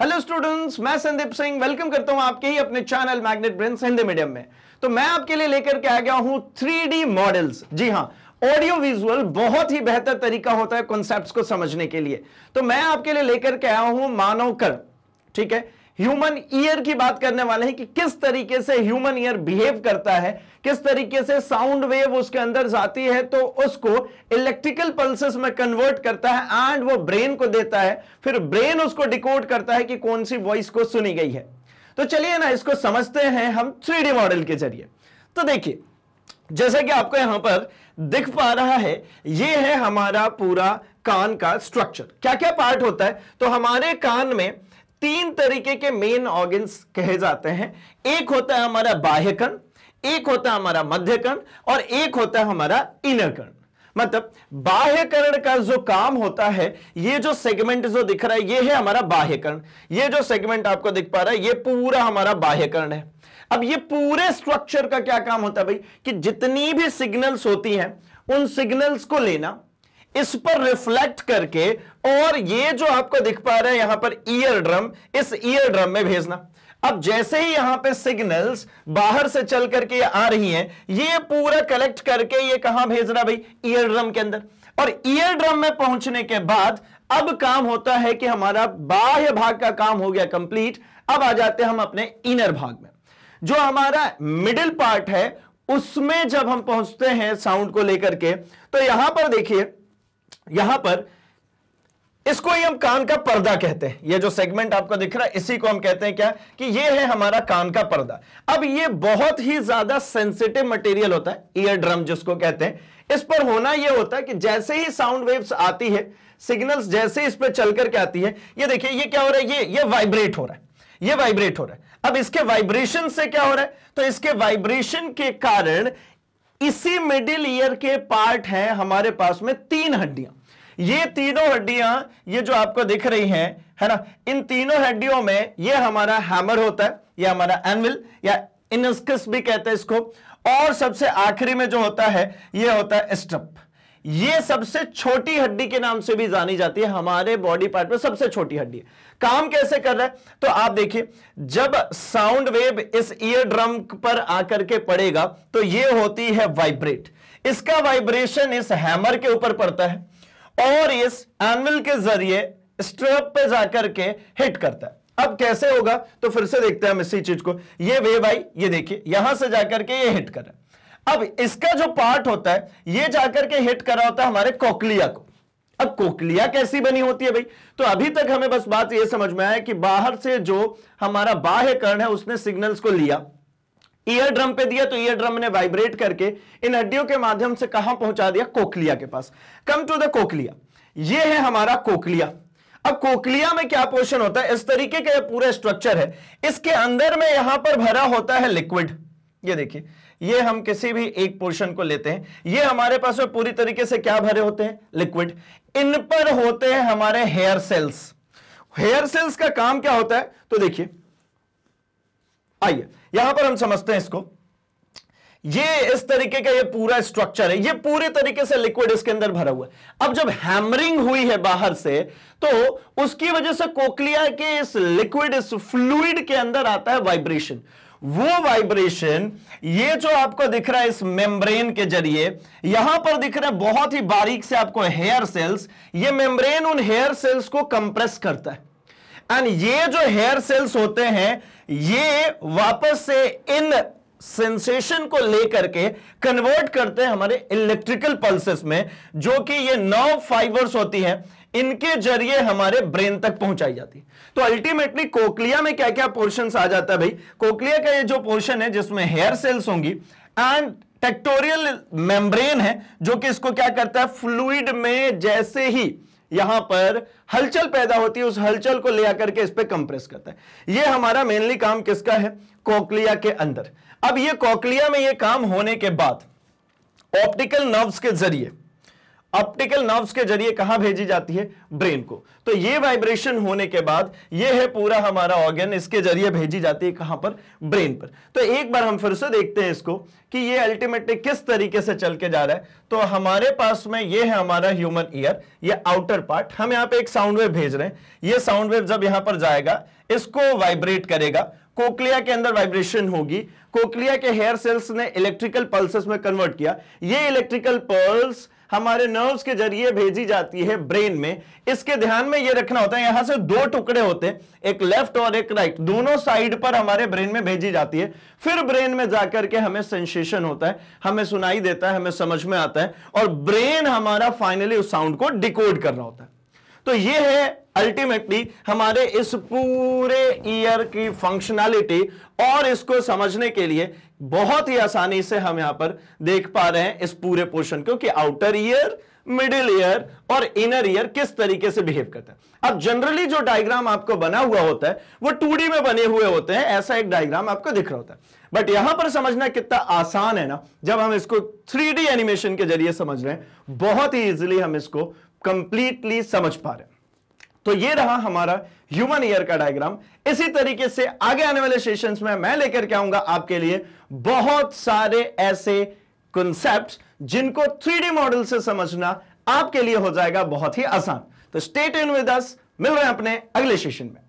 Hello students मैं Sandeep Singh. Welcome करता हूँ आपके ही अपने channel Magnet Brains Hindi medium में. तो मैं आपके लिए लेकर के आ गया हूँ थ्री मॉडल्स जी हाँ ऑडियो विजुअल बहुत ही बेहतर तरीका होता है कॉन्सेप्ट्स को समझने के लिए. तो मैं आपके लिए लेकर के आया हूँ मानव कर ठीक है? ह्यूमन ईयर की बात करने वाले हैं कि किस तरीके से ह्यूमन ईयर बिहेव करता है, किस तरीके से साउंड वेव उसके अंदर जाती है तो उसको इलेक्ट्रिकल पल्सेस में कन्वर्ट करता है एंड वो ब्रेन को देता है, फिर ब्रेन उसको डिकोड करता है कि कौन सी वॉइस को सुनी गई है। तो चलिए ना, इसको समझते हैं हम थ्री मॉडल के ज़रिए। तो देखिए, जैसा कि आपको यहाँ पर दिख पा रहा है यह है हमारा पूरा कान का स्ट्रक्चर क्या क्या पार्ट होता है? तो हमारे कान में तीन तरीके के मेन ऑर्गन्स कहे जाते हैं। एक होता है हमारा बाह्य कण, एक होता है हमारा मध्य कण और एक होता है हमारा इनर कण। मतलब बाह्य कर्ण का जो काम होता है, ये जो सेगमेंट जो दिख रहा है, ये है हमारा बाह्य कर्ण ये जो सेगमेंट आपको दिख पा रहा है, ये पूरा हमारा बाह्य कर्ण है। अब ये पूरे स्ट्रक्चर का क्या काम होता है भाई? कि जितनी भी सिग्नल्स होती हैं, उन सिग्नल्स को लेना इस पर रिफ्लेक्ट करके और ये जो आपको दिख पा रहा है यहाँ पर ईयर ड्रम इस ईयर ड्रम में भेजना। अब जैसे ही यहाँ पे सिग्नल्स बाहर से चल करके आ रही हैं, ये पूरा कलेक्ट करके ये कहाँ भेजना भाई? ईयर ड्रम के अंदर। और ईयर ड्रम में पहुँचने के बाद अब काम होता है कि हमारा बाह्य भाग का काम हो गया कंप्लीट अब आ जाते हैं हम अपने इनर भाग में। जो हमारा मिडिल पार्ट है, उसमें जब हम पहुँचते हैं साउंड को लेकर के तो यहाँ पर देखिए यहाँ पर इसको ही हम कान का पर्दा कहते हैं। ये जो सेगमेंट आपको दिख रहा है, इसी को हम कहते हैं क्या? कि ये है हमारा कान का पर्दा। अब ये बहुत ही ज़्यादा सेंसिटिव मटेरियल होता है ईयर ड्रम जिसको कहते हैं। इस पर होना यह होता है कि जैसे ही साउंड वेव्स आती है सिग्नल्स जैसे इस पर चल करके आती है, ये देखिए, ये क्या हो रहा है? ये ये वाइब्रेट हो रहा है। ये वाइब्रेट हो रहा है। अब इसके वाइब्रेशन से क्या हो रहा है? तो इसके वाइब्रेशन के कारण इसी मिडिल ईयर के पार्ट हैं हमारे पास में तीन हड्डियाँ। ये तीनों हड्डियाँ, ये जो आपको दिख रही हैं, है ना, इन तीनों हड्डियों में ये हमारा हैमर होता है, ये हमारा एनविल या इनस्कस भी कहते हैं इसको। और सबसे आखिरी में जो होता है, ये होता है स्टप ये सबसे छोटी हड्डी के नाम से भी जानी जाती है, हमारे बॉडी पार्ट में सबसे छोटी हड्डी काम कैसे कर रहा है? तो आप देखिए, जब साउंड वेव इस ईयर ड्रम पर आकर के पड़ेगा तो ये होती है वाइब्रेट इसका वाइब्रेशन इस हैमर के ऊपर पड़ता है और इस एनविल के ज़रिए स्ट्रप पे जाकर के हिट करता है। अब कैसे होगा? तो फिर से देखते हैं हम इसी चीज़ को। ये वेव आई, ये देखिए, यहाँ से जाकर के ये हिट कर रहा है। अब इसका जो पार्ट होता है, ये जाकर के हिट कर रहा होता है हमारे कोकलिया को। अब कोकलिया कैसी बनी होती है भाई? तो अभी तक हमें बस बात ये समझ में आया कि बाहर से जो हमारा बाह्य कर्ण है, उसने सिग्नल्स को लिया। ईयर ड्रम पे दिया तो ईयर ड्रम ने वाइब्रेट करके इन हड्डियों के माध्यम से कहाँ पहुँचा दिया? कोकलिया के पास। कम टू द कोकलिया ये है हमारा कोकलिया अब कोकलिया में क्या पोर्शन होता है? इस तरीके का पूरा स्ट्रक्चर है। इसके अंदर में यहाँ पर भरा होता है लिक्विड ये देखिए, ये हम किसी भी एक पोर्शन को लेते हैं। ये हमारे पास में पूरी तरीके से क्या भरे होते हैं? लिक्विड। इन पर होते हैं हमारे हेयर सेल्स। हेयर सेल्स का काम क्या होता है? तो देखिए, आइए, यहाँ पर हम समझते हैं इसको। ये इस तरीके का ये पूरा स्ट्रक्चर है। ये पूरे तरीके से लिक्विड इसके अंदर भरा हुआ है। अब जब हैमरिंग हुई है बाहर से तो उसकी वजह से कोकलिया के इस लिक्विड इस फ्लूइड के अंदर आता है वाइब्रेशन वो वाइब्रेशन ये जो आपको दिख रहा है इस मेम्ब्रेन के ज़रिए, यहाँ पर दिख रहा है बहुत ही बारीक से आपको हेयर सेल्स ये मेम्ब्रेन उन हेयर सेल्स को कंप्रेस करता है। एंड ये जो हेयर सेल्स होते हैं, ये वापस से इन सेंसेशन को लेकर के कन्वर्ट करते हैं हमारे इलेक्ट्रिकल पल्सेस में, जो कि ये नर्व फाइबर्स होती हैं। इनके ज़रिए हमारे ब्रेन तक पहुंचाई जाती है। तो अल्टीमेटली कोकलिया में क्या क्या पोर्शन आ जाता है भाई? कोकलिया का ये जो पोर्शन है, जिसमें हेयर सेल्स होंगी एंड टेक्टोरियल मेम्ब्रेन है, जो कि इसको क्या करता है? फ्लूइड में जैसे ही यहाँ पर हलचल पैदा होती है, उस हलचल को ले आकर के इस पर कंप्रेस करता है। यह हमारा मेनली काम किसका है? कोकलिया के अंदर। अब ये कोकलिया में यह काम होने के बाद ऑप्टिकल नर्व्स के ज़रिए ऑप्टिकल नर्व्स के ज़रिए कहाँ भेजी जाती है? ब्रेन को। तो ये वाइब्रेशन होने के बाद ये है पूरा हमारा ऑर्गन इसके ज़रिए भेजी जाती है कहाँ पर? ब्रेन पर। तो एक बार हम फिर से देखते हैं इसको कि ये अल्टीमेटली किस तरीके से चल के जा रहा है। तो हमारे पास में ये है हमारा ह्यूमन ईयर ये आउटर पार्ट हम यहाँ पे एक साउंड वेव भेज रहे हैं। ये साउंड वेव जब यहाँ पर जाएगा, इसको वाइब्रेट करेगा। कोकलिया के अंदर वाइब्रेशन होगी। कोकलिया के हेयर सेल्स ने इलेक्ट्रिकल पल्सेस में कन्वर्ट किया। ये इलेक्ट्रिकल पल्स हमारे नर्व्स के ज़रिए भेजी जाती है ब्रेन में। इसके ध्यान में यह रखना होता है, यहाँ से दो टुकड़े होते हैं, एक लेफ़्ट और एक राइट दोनों साइड पर हमारे ब्रेन में भेजी जाती है। फिर ब्रेन में जाकर के हमें सेंसेशन होता है, हमें सुनाई देता है, हमें समझ में आता है और ब्रेन हमारा फाइनली उस साउंड को डिकोड कर रहा होता है। तो यह है अल्टीमेटली हमारे इस पूरे ईयर की फंक्शनैलिटी और इसको समझने के लिए बहुत ही आसानी से हम यहाँ पर देख पा रहे हैं इस पूरे पोर्शन को कि आउटर ईयर मिडिल ईयर और इनर ईयर किस तरीके से बिहेव करता है। अब जनरली जो डायग्राम आपको बना हुआ होता है, वो टू में बने हुए होते हैं, ऐसा एक डायग्राम आपको दिख रहा होता है। बट यहाँ पर समझना कितना आसान है ना, जब हम इसको थ्री एनिमेशन के ज़रिए समझ रहे हैं, बहुत ही इजिली हम इसको कंप्लीटली समझ पा रहे हैं। तो ये रहा हमारा ह्यूमन ईयर का डायग्राम इसी तरीके से आगे आने वाले सेशन में मैं लेकर के आऊँगा आपके लिए बहुत सारे ऐसे कॉन्सेप्ट्स जिनको थ्री मॉडल से समझना आपके लिए हो जाएगा बहुत ही आसान. तो स्टेट इन विद अस मिल रहे हैं अपने अगले सेशन में.